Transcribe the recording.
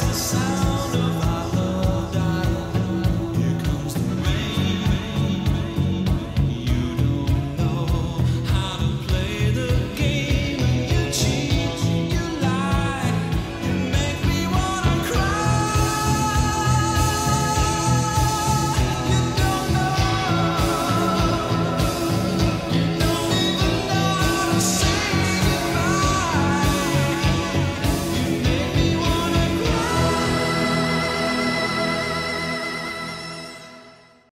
the sun.